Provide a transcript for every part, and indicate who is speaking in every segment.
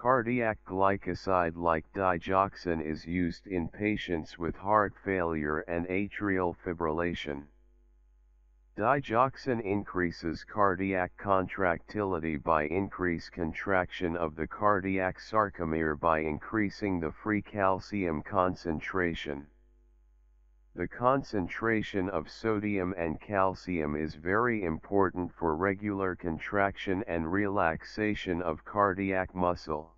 Speaker 1: Cardiac glycoside like digoxin is used in patients with heart failure and atrial fibrillation. Digoxin increases cardiac contractility by increase contraction of the cardiac sarcomere by increasing the free calcium concentration. The concentration of sodium and calcium is very important for regular contraction and relaxation of cardiac muscle.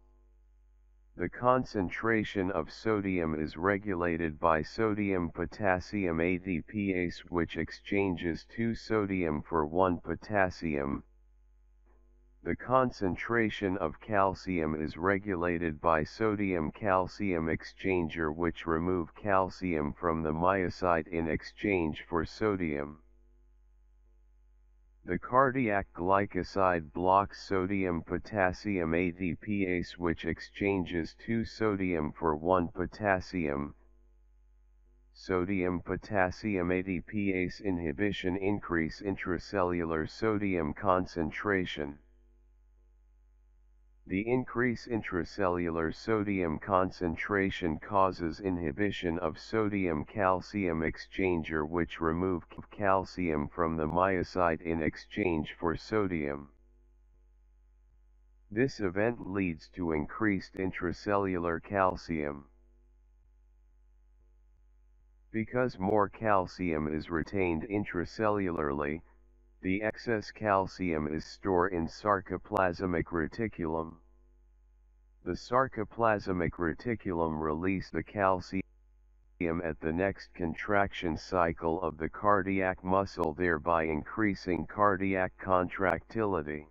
Speaker 1: The concentration of sodium is regulated by sodium-potassium ATPase which exchanges 2 sodium for 1 potassium. The concentration of calcium is regulated by sodium-calcium exchanger which remove calcium from the myocyte in exchange for sodium. The cardiac glycoside blocks sodium-potassium ATPase which exchanges 2 sodium for 1 potassium. Sodium-potassium ATPase inhibition increase intracellular sodium concentration. The increase intracellular sodium concentration causes inhibition of sodium-calcium exchanger which remove calcium from the myocyte in exchange for sodium. This event leads to increased intracellular calcium. Because more calcium is retained intracellularly, the excess calcium is stored in sarcoplasmic reticulum. The sarcoplasmic reticulum release the calcium at the next contraction cycle of the cardiac muscle thereby increasing cardiac contractility.